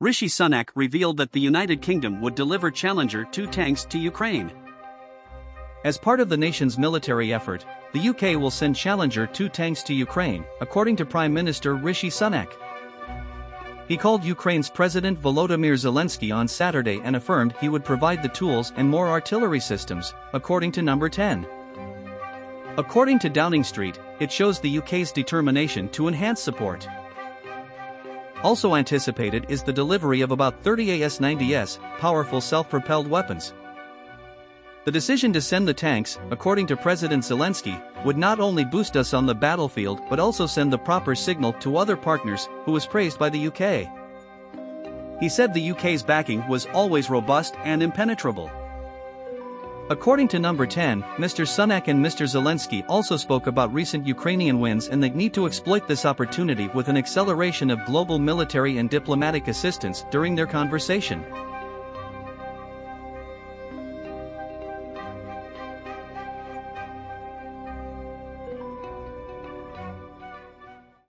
Rishi Sunak revealed that the United Kingdom would deliver Challenger 2 tanks to Ukraine. As part of the nation's military effort, the UK will send Challenger 2 tanks to Ukraine, according to Prime Minister Rishi Sunak. He called Ukraine's President Volodymyr Zelensky on Saturday and affirmed he would provide the tools and more artillery systems, according to Number 10. According to Downing Street, it shows the UK's determination to enhance support. Also anticipated is the delivery of about 30 AS-90S, powerful self-propelled weapons. The decision to send the tanks, according to President Zelensky, would not only boost us on the battlefield but also send the proper signal to other partners, who was praised by the UK. He said the UK's backing was always robust and impenetrable. According to number 10, Mr. Sunak and Mr. Zelensky also spoke about recent Ukrainian wins and the need to exploit this opportunity with an acceleration of global military and diplomatic assistance during their conversation.